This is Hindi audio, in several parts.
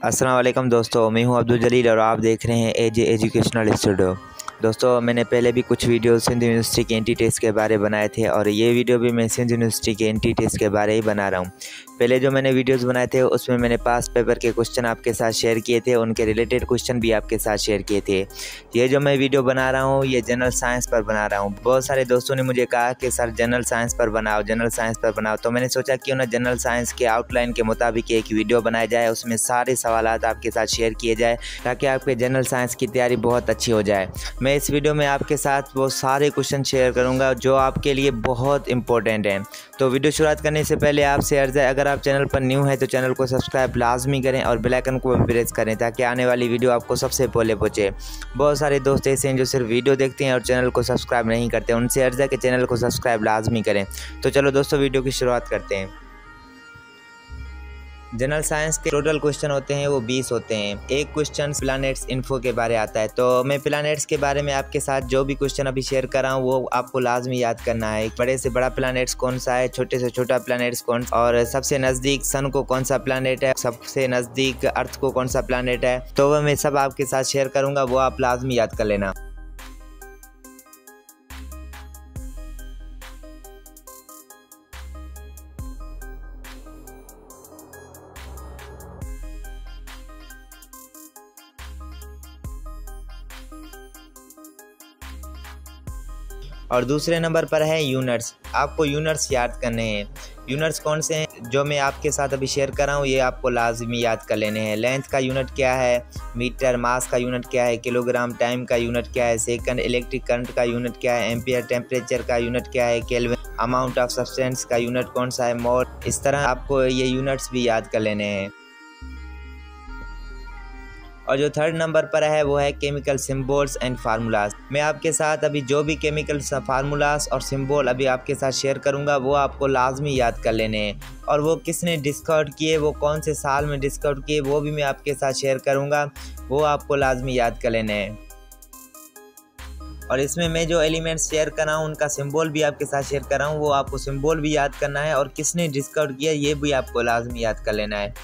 अस्सलाम वालेकुम दोस्तों, मैं हूँ अब्दुल जलील और आप देख रहे हैं एजे एजुकेशनल स्टूडियो दोस्तों, मैंने पहले भी कुछ वीडियो सिंध यूनिवर्सिटी के एंटी टेस्ट के बारे बनाए थे और ये वीडियो भी मैं सिंध यूनिवर्सिटी के एंटी टेस्ट के बारे ही बना रहा हूँ। पहले जो मैंने वीडियोस बनाए थे, उसमें मैंने पास पेपर के क्वेश्चन आपके साथ शेयर किए थे, उनके रिलेटेड क्वेश्चन भी आपके साथ शेयर किए थे। ये जो मैं वीडियो बना रहा हूँ, ये जनरल साइंस पर बना रहा हूँ। बहुत सारे दोस्तों ने मुझे कहा कि, सर, जनरल साइंस पर बनाओ, जनरल साइंस पर बनाओ। तो मैंने सोचा क्यों ना जनरल साइंस के आउटलाइन के मुताबिक एक वीडियो बनाया जाए, उसमें सारे सवाल आपके साथ शेयर किए जाए, ताकि आपके जनरल साइंस की तैयारी बहुत अच्छी हो जाए। मैं इस वीडियो में आपके साथ वो सारे क्वेश्चन शेयर करूँगा जो आपके लिए बहुत इंपॉर्टेंट हैं। तो वीडियो शुरुआत करने से पहले आपसे अर्ज़ है, अगर आप चैनल पर न्यू हैं तो चैनल को सब्सक्राइब लाजमी करें और बेलाइकन को भी प्रेस करें ताकि आने वाली वीडियो आपको सबसे पहले पहुँचे। बहुत सारे दोस्त ऐसे हैं जो सिर्फ़ वीडियो देखते हैं और चैनल को सब्सक्राइब नहीं करते। उनसे अर्ज़ है कि चैनल को सब्सक्राइब लाजमी करें। तो चलो दोस्तों, वीडियो की शुरुआत करते हैं। जनरल साइंस के टोटल क्वेश्चन होते हैं, वो बीस होते हैं। एक क्वेश्चन प्लानट्स इन्फो के बारे आता है। तो मैं प्लानट्स के बारे में आपके साथ जो भी क्वेश्चन अभी शेयर कर रहा हूँ, वो आपको लाजमी याद करना है। बड़े से बड़ा प्लानट्स कौन सा है, छोटे से छोटा प्लानट्स कौन और सबसे नज़दीक सन को कौन सा प्लानट है? सबसे नज़दीक अर्थ को कौन सा प्लानट है? तो वह मैं सब आपके साथ शेयर करूँगा, वो आप लाजमी याद कर लेना। और दूसरे नंबर पर है यूनिट्स आपको यूनिट्स याद करने हैं। यूनिट्स कौन से हैं? जो मैं आपके साथ अभी शेयर कर रहा हूँ, ये आपको लाजमी याद कर लेने हैं। लेंथ का यूनिट क्या है? मीटर, मास का यूनिट क्या है? किलोग्राम, टाइम का यूनिट क्या है? सेकंड, इलेक्ट्रिक करंट का यूनिट क्या है? एम्पियर, टेम्परेचर का यूनिट क्या है? केल्विन, अमाउंट ऑफ़ सब्सटेंस का यूनिट कौन सा है? मोर, इस तरह आपको ये यूनिट्स भी याद कर लेने हैं। और जो थर्ड नंबर पर है, वो है केमिकल सिम्बोल्स एंड फार्मूलाज मैं आपके साथ अभी जो भी केमिकल फार्मूलाज और सिम्बोल अभी आपके साथ शेयर करूँगा, वो आपको लाजमी याद कर लेने हैं। और वो किसने डिस्कवर किए, वो कौन से साल में डिस्कवर किए, वो भी मैं आपके साथ शेयर करूँगा, वो आपको लाजमी याद कर लेने हैं। और इसमें मैं जो एलिमेंट्स शेयर कर रहा हूँ, उनका सिंबल भी आपके साथ शेयर कर रहा हूँ, वो आपको सिंबल भी याद करना है, और किसने डिस्कवर किया, ये भी आपको लाजमी याद कर लेना है।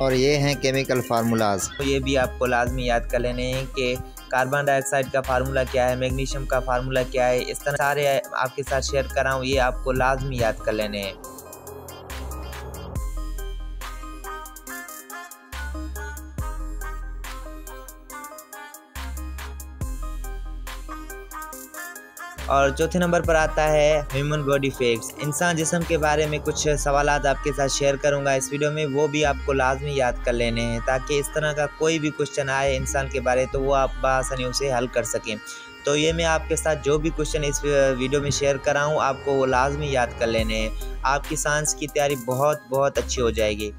और ये हैं केमिकल फार्मूलाज तो ये भी आपको लाजमी याद कर लेने हैं कि कार्बन डाइऑक्साइड का फार्मूला क्या है मैग्नीशियम का फार्मूला क्या है, इस तरह सारे आपके साथ शेयर कराऊँ, ये आपको लाजमी याद कर लेने हैं। और चौथे नंबर पर आता है ह्यूमन बॉडी फैक्ट्स इंसान जिसम के बारे में कुछ सवाल आपके साथ शेयर करूँगा। इस वीडियो में वो भी आपको लाजमी याद कर लेने हैं, ताकि इस तरह का कोई भी क्वेश्चन आए इंसान के बारे तो वो आप बसानी उसे हल कर सकें। तो ये मैं आपके साथ जो भी क्वेश्चन इस वीडियो में शेयर कराऊँ, आपको वो लाजमी याद कर लेने हैं। आपकी सांस की तैयारी बहुत बहुत अच्छी हो जाएगी।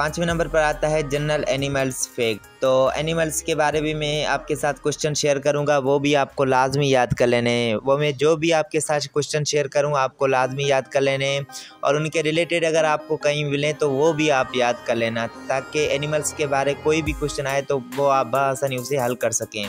पाँचवें नंबर पर आता है जनरल एनिमल्स फेक। तो एनिमल्स के बारे में मैं आपके साथ क्वेश्चन शेयर करूँगा, वो भी आपको लाजमी याद कर लेने। वो मैं जो भी आपके साथ क्वेश्चन शेयर करूँ, आपको लाजमी याद कर लेने। और उनके रिलेटेड अगर आपको कहीं मिलें तो वो भी आप याद कर लेना, ताकि एनिमल्स के बारे कोई भी क्वेश्चन आए तो वो आप बसानी उसे हल कर सकें।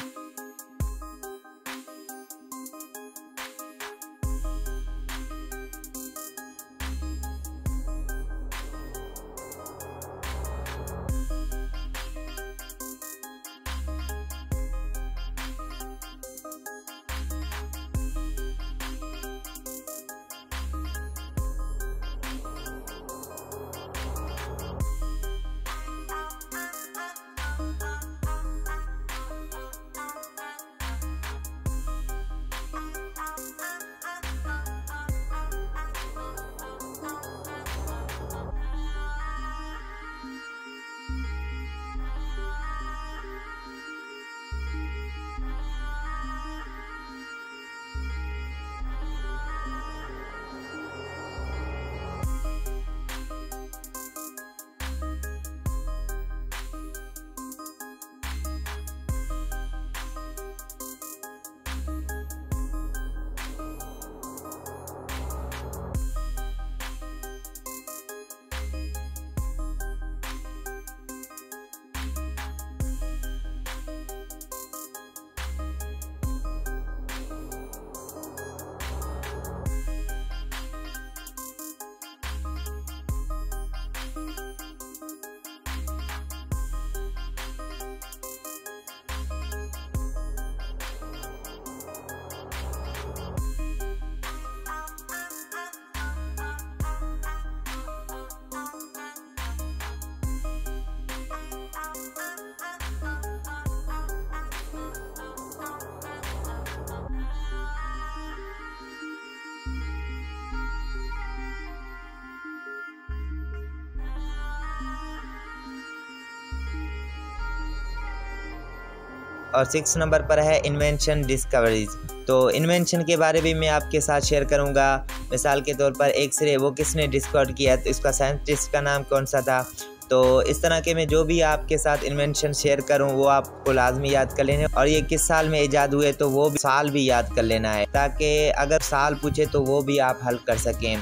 और सिक्स नंबर पर है इन्वेंशन डिस्कवरीज तो इन्वेंशन के बारे में मैं आपके साथ शेयर करूँगा। मिसाल के तौर पर एक एक्सरे वो किसने डिस्कवर किया? तो इसका साइंटिस्ट का नाम कौन सा था? तो इस तरह के मैं जो भी आपके साथ इन्वेंशन शेयर करूँ, वो आपको लाजमी याद कर लेना और ये किस साल में ईजाद हुए तो वो भी साल भी याद कर लेना है। ताकि अगर साल पूछे तो वो भी आप हल कर सकें।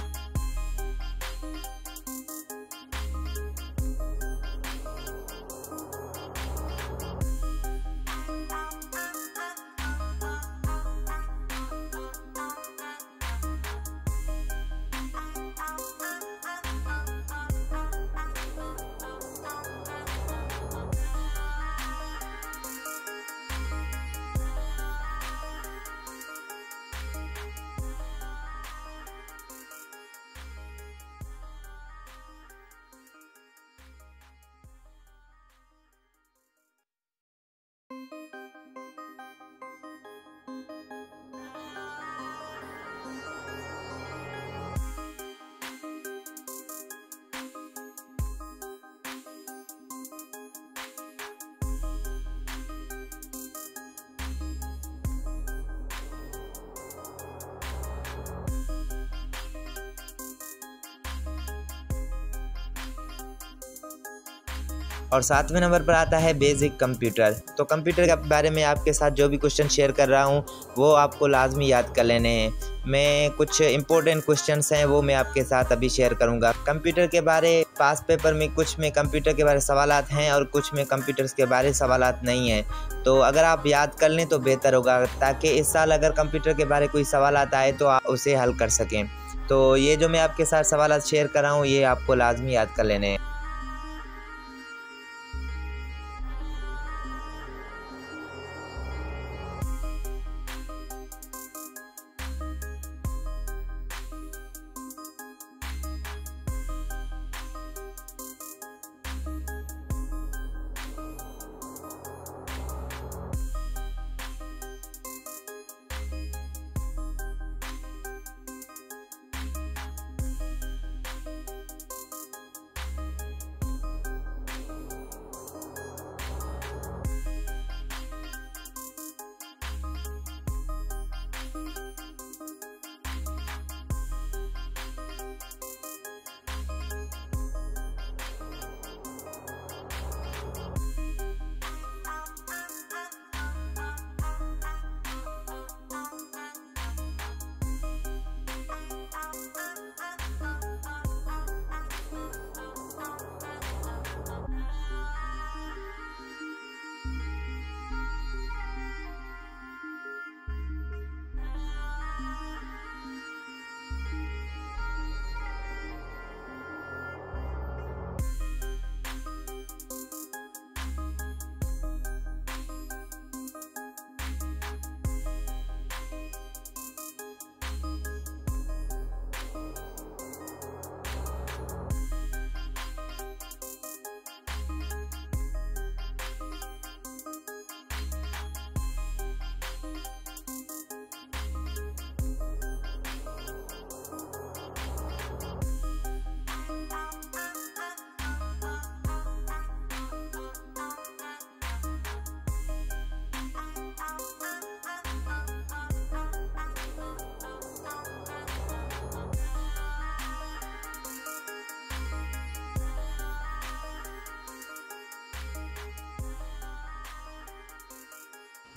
और सातवें नंबर पर आता है बेसिक कंप्यूटर तो कंप्यूटर के बारे में आपके साथ जो भी क्वेश्चन शेयर कर रहा हूँ, वो आपको लाजमी याद कर लेने हैं। मैं कुछ इंपॉर्टेंट क्वेश्चंस हैं, वो मैं आपके साथ अभी शेयर करूँगा। कंप्यूटर के बारे पास पेपर में कुछ में कंप्यूटर के बारे सवाल हैं और कुछ में कंप्यूटर्स के बारे सवाल नहीं हैं। तो अगर आप याद कर लें तो बेहतर होगा, ताकि इस साल अगर कंप्यूटर के बारे कोई सवाल आए तो आप उसे हल कर सकें। तो ये जो मैं आपके साथ सवाल शेयर कर रहा हूँ, ये आपको लाजमी याद कर लेने हैं।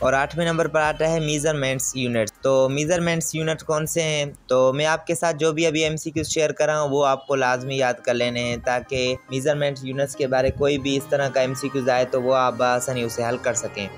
और आठवें नंबर पर आता है मीज़रमेंट्स यूनिट्स तो मीज़रमेंट्स यूनिट कौन से हैं? तो मैं आपके साथ जो भी अभी एम शेयर कर रहा हूँ, वो आपको लाजमी याद कर लेने हैं, ताकि मीज़रमेंट्स यूनिट्स के बारे कोई भी इस तरह का एम आए तो वो आप आसानी उसे हल कर सकें।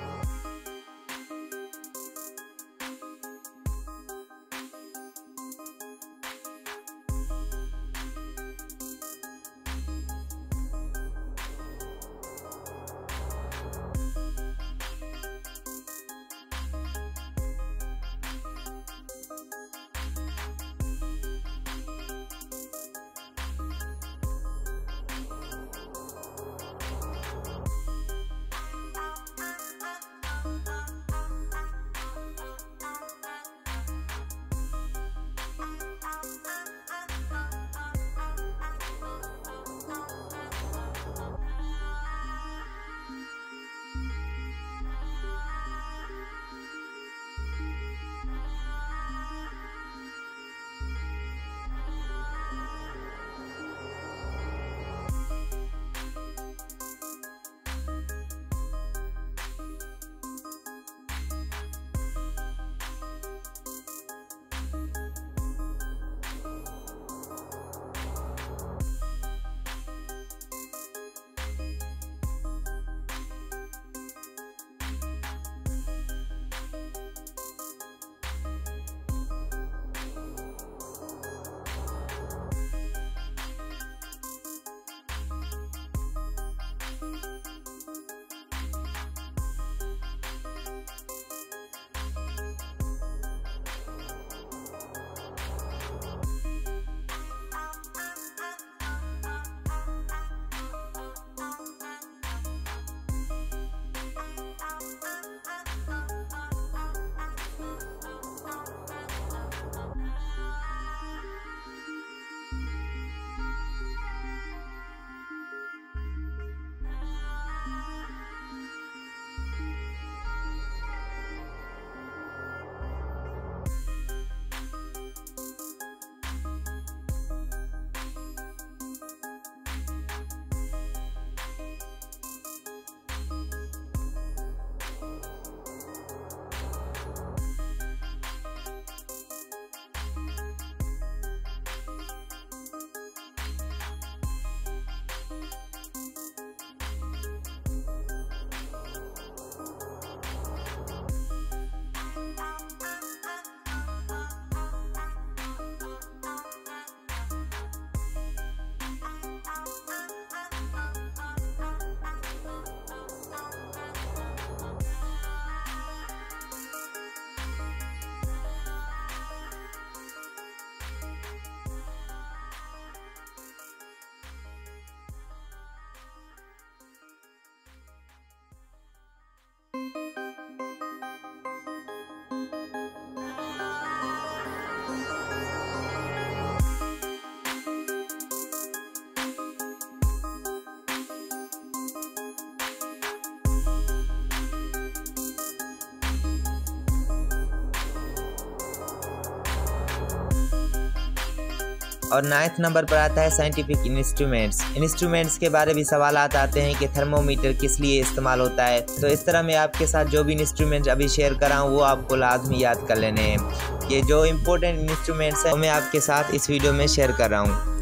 और नाइन्थ नंबर पर आता है साइंटिफिक इंस्ट्रूमेंट्स इंस्ट्रूमेंट्स के बारे में सवाल आते हैं कि थर्मोमीटर किस लिए इस्तेमाल होता है। तो इस तरह मैं आपके साथ जो भी इंस्ट्रूमेंट अभी शेयर कर रहा हूँ वो आपको लाजमी याद कर लेने हैं। ये जो इम्पोर्टेंट इंस्ट्रूमेंट्स हैं मैं आपके साथ इस वीडियो में शेयर कर रहा हूँ।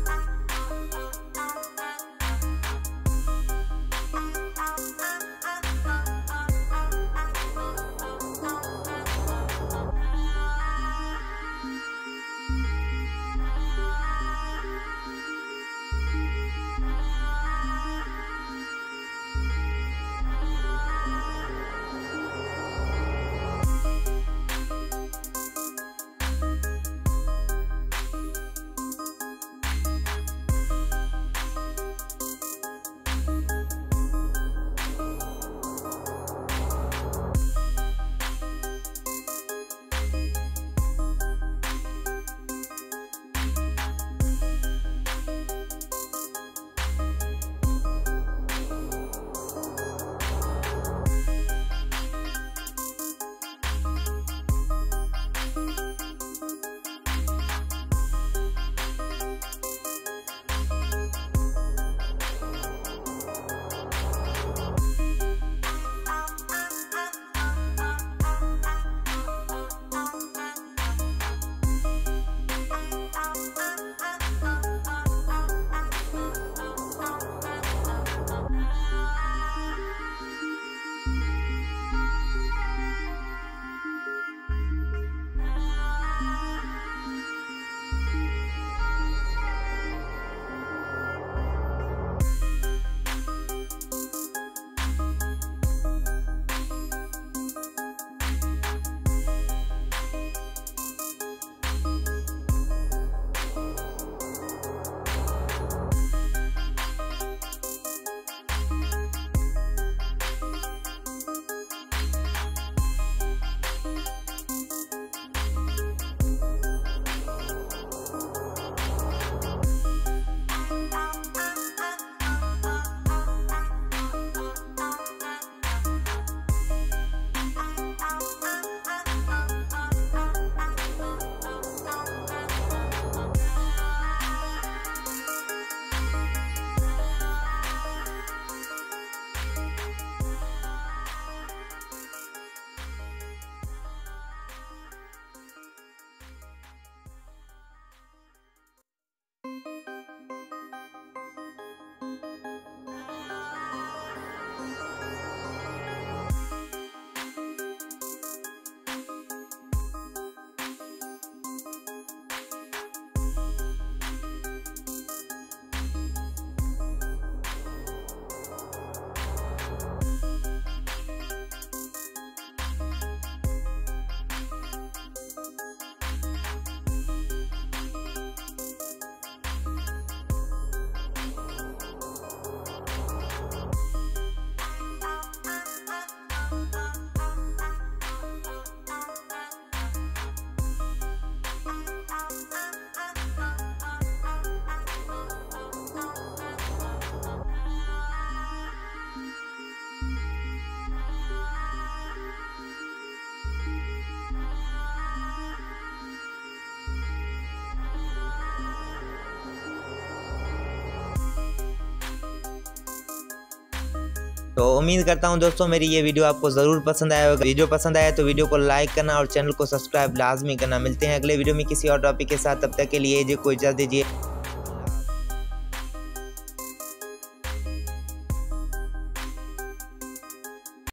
तो उम्मीद करता हूँ दोस्तों मेरी ये वीडियो आपको ज़रूर पसंद आया होगा। वीडियो पसंद आया तो वीडियो को लाइक करना और चैनल को सब्सक्राइब लाजमी करना। मिलते हैं अगले वीडियो में किसी और टॉपिक के साथ। तब तक के लिए जो कोई इजाज़त दीजिए